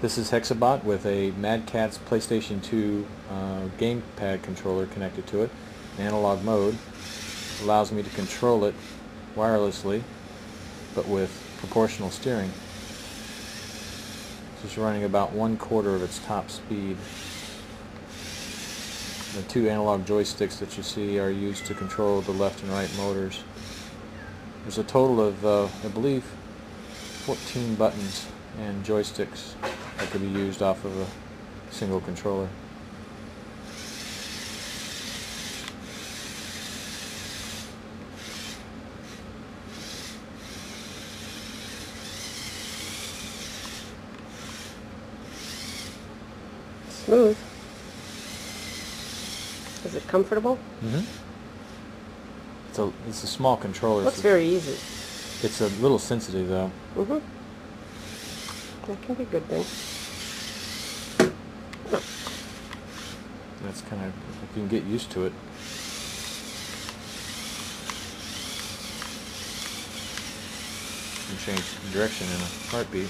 This is Hexabot with a Mad Catz PlayStation 2 uh, gamepad controller connected to it. Analog mode allows me to control it wirelessly, but with proportional steering. Is running about one quarter of its top speed. The two analog joysticks that you see are used to control the left and right motors. There's a total of, uh, I believe, 14 buttons and joysticks that could be used off of a single controller. Smooth. Is it comfortable? Mm-hmm. It's a it's a small controller. Looks very easy. It's a little sensitive though. Mm-hmm. That can be a good thing. That's kind of if you can get used to it. You can change direction in a heartbeat.